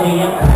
TV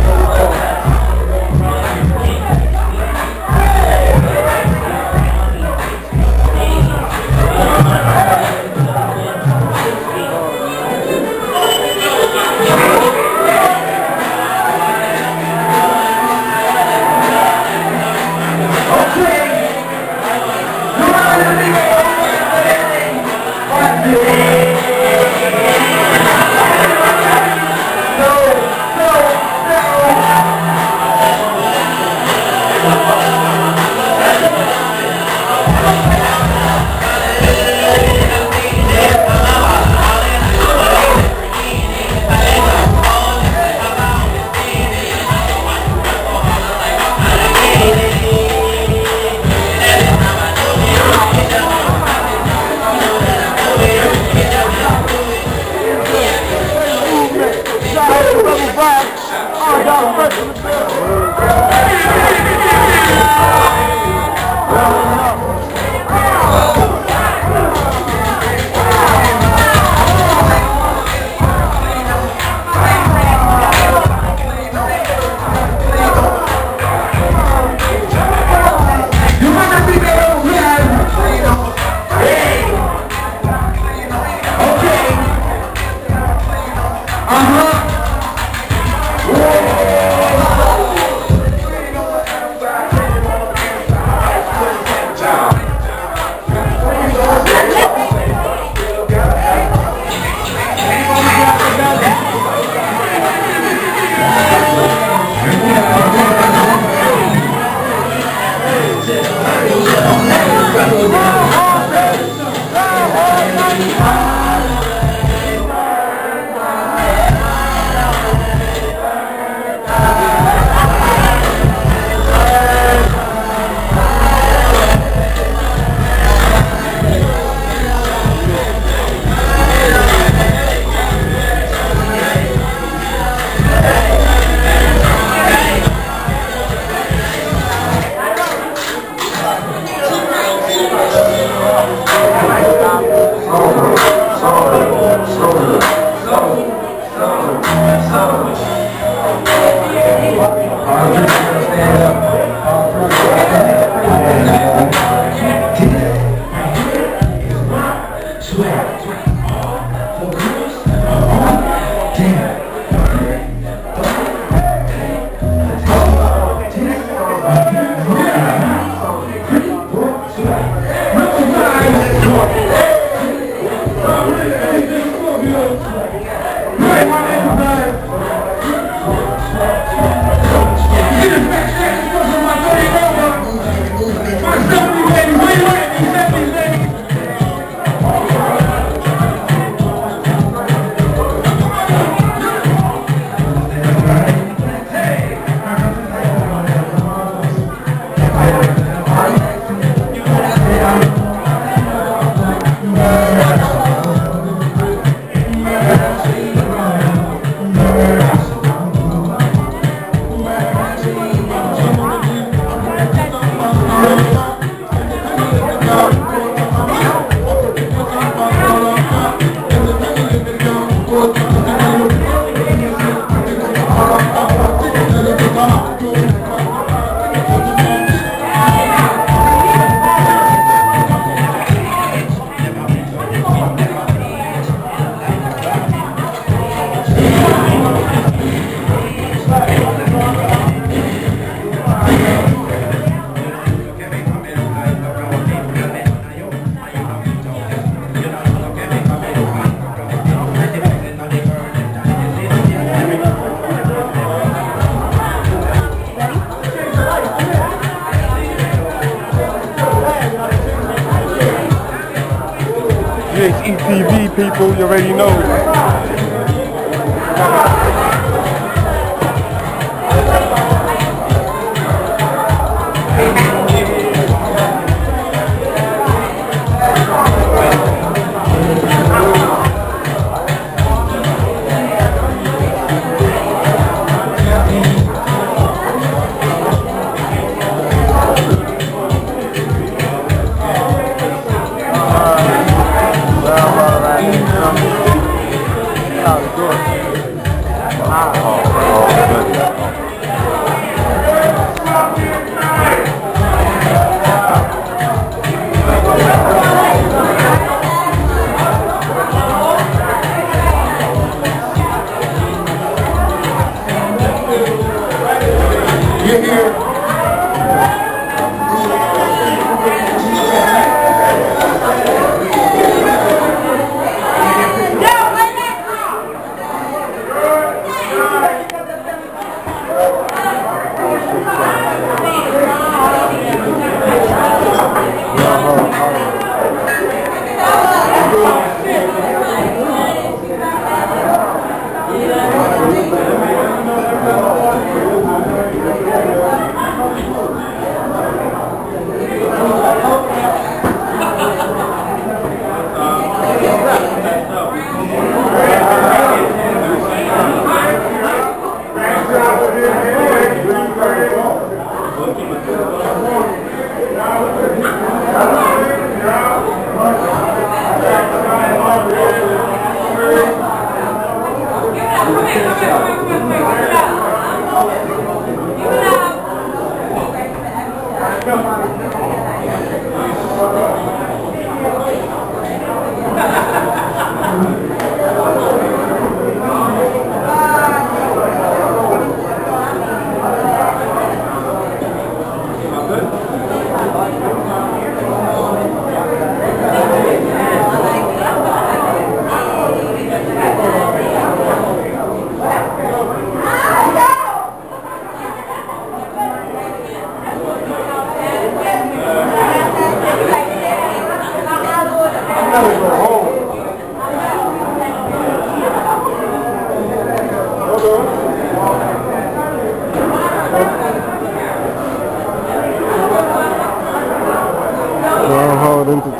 people, you already know.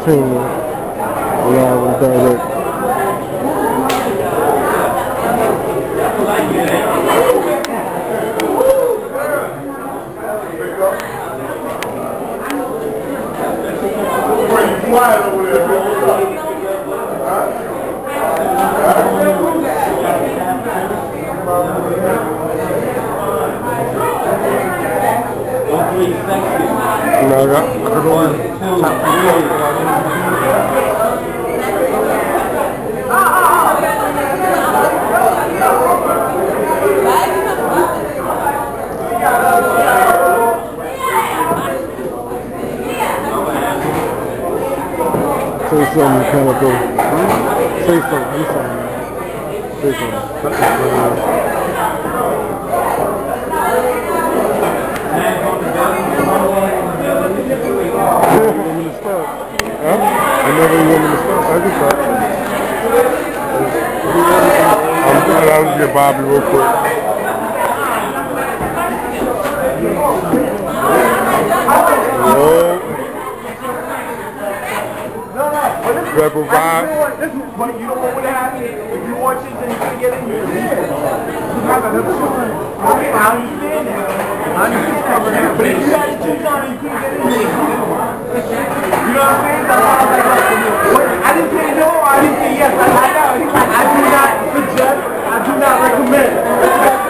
creamy now we're going with Quiet over there, man. What's up? No, no. Say something, I'm sorry. Something. Huh? I never even me to start. I. I'm good. I'll get Bobby real quick. Rebel But you know what if you watch it, then you're get in your. I understand that. I understand that. But if you had a chair, you couldn't get in You know what I'm saying? That's all I like. I didn't say no. I didn't say yes. I. I do not suggest. I do not recommend.